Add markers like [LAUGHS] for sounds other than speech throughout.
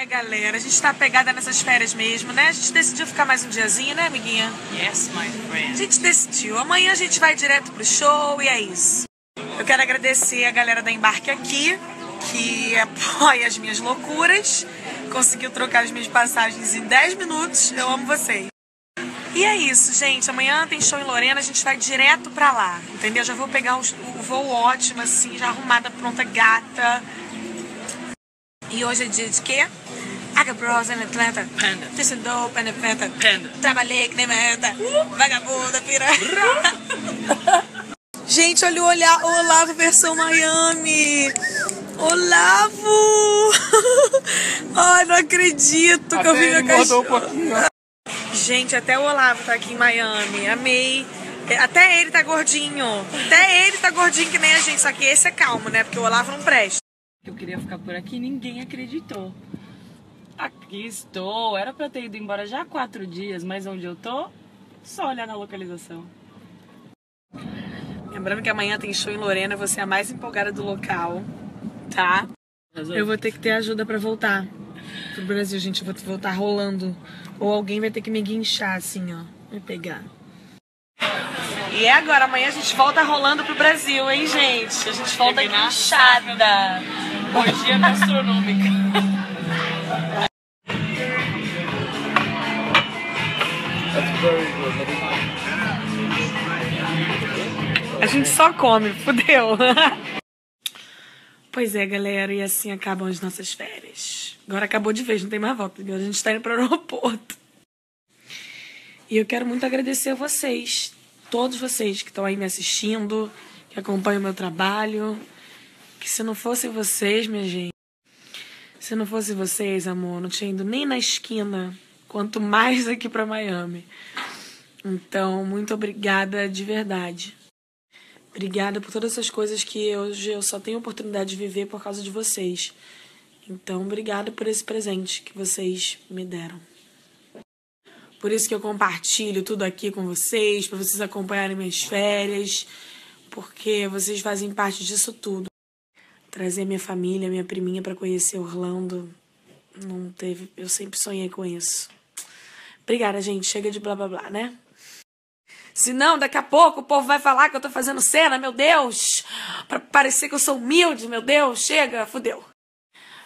É, galera, a gente tá pegada nessas férias mesmo, né? A gente decidiu ficar mais um diazinho, né, amiguinha? Yes, my A friend. gente decidiu. Amanhã a gente vai direto pro show e é isso. Eu quero agradecer a galera da Embarque aqui, que [LAUGHS] apoia as minhas loucuras. Conseguiu trocar as minhas passagens em 10 minutos. Eu amo vocês. E é isso, gente. Amanhã tem show em Lorena, a gente vai direto pra lá, entendeu? Já vou pegar o, o voo ótimo, assim, já arrumada, pronta, gata. E hoje é dia de quê? Aga Bros em Atlanta. Panda. Düsseldorf em Atlanta. Panda. Trabalhei que nem merda. Vagabunda, pira. [LAUGHS] Gente, olha o olhar, Olavo versão Miami. Olavo! [LAUGHS] Ai, não acredito que eu vi minha cachorra. um. Gente, até o Olavo tá aqui em Miami. Amei. É, Até ele tá gordinho. Até ele tá gordinho que nem a gente. Só que esse é calmo, né? Porque o Olavo não presta. Eu queria ficar por aqui e ninguém acreditou. Aqui estou. Era pra ter ido embora já há quatro dias, mas onde eu tô? Só olhar na localização. Lembrando que amanhã tem show em Lorena. Você é a mais empolgada do local. Tá? Eu vou ter que ter ajuda pra voltar pro Brasil, gente. Eu vou voltar rolando. Ou alguém vai ter que me guinchar, assim, ó. Me pegar. E é agora, amanhã a gente volta rolando pro Brasil, hein, gente? A gente volta guinchada. Orgia gastronômica. A gente só come, fudeu. Pois é, galera, e assim acabam as nossas férias. Agora acabou de vez, não tem mais volta. Agora a gente tá indo pro aeroporto. E eu quero muito agradecer a vocês, todos vocês que estão aí me assistindo, que acompanham o meu trabalho. Que se não fossem vocês, minha gente, se não fosse vocês, amor, não tinha ido nem na esquina, quanto mais aqui pra Miami. Então, muito obrigada de verdade. Obrigada por todas essas coisas que hoje eu só tenho oportunidade de viver por causa de vocês. Então, obrigada por esse presente que vocês me deram. Por isso que eu compartilho tudo aqui com vocês, para vocês acompanharem minhas férias, porque vocês fazem parte disso tudo. Trazer minha família, minha priminha para conhecer Orlando, não teve, eu sempre sonhei com isso. Obrigada, gente. Chega de blá blá blá, né? Senão, daqui a pouco o povo vai falar que eu tô fazendo cena, meu Deus! Pra parecer que eu sou humilde, meu Deus, chega, fudeu.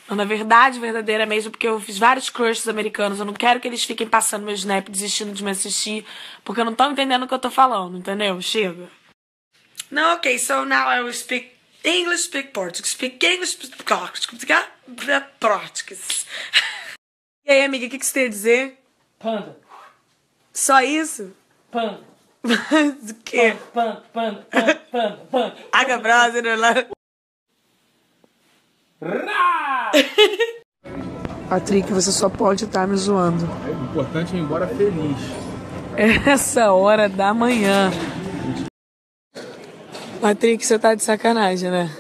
Não, na verdade, verdadeira mesmo, porque eu fiz vários crushes americanos. Eu não quero que eles fiquem passando meu snap desistindo de me assistir, porque eu não tô entendendo o que eu tô falando, entendeu? Chega. Não, ok, so now I will speak English, speak Portuguese, speak English, speak Portuguese. E aí, amiga, o que, que você tem a dizer? Panda. Só isso? Panda. Do quê? Panda, panda, panda, panda, panda. Água brasa, lá. [LAUGHS] Patrick, você só pode estar me zoando. O importante é ir embora feliz. Essa hora da manhã. Patrick, você tá de sacanagem, né?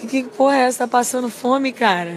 Que, que porra é essa? Tá passando fome, cara?